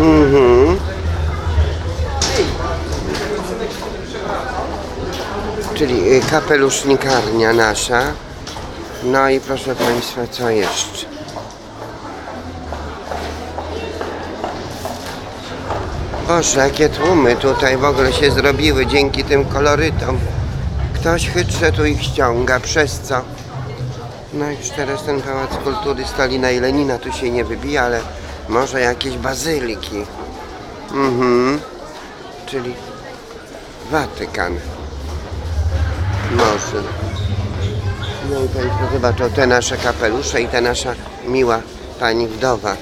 Mhm. Czyli y, kapelusznikarnia nasza. No i proszę Państwa, co jeszcze? Boże, jakie tłumy tutaj w ogóle się zrobiły dzięki tym kolorytom. Ktoś chytrze tu ich ściąga, przez co? No już teraz ten Pałac Kultury Stalina i Lenina tu się nie wybija, ale może jakieś bazyliki. Mhm. Czyli Watykan. Może. No i Państwo zobaczą te nasze kapelusze i ta nasza miła pani wdowa.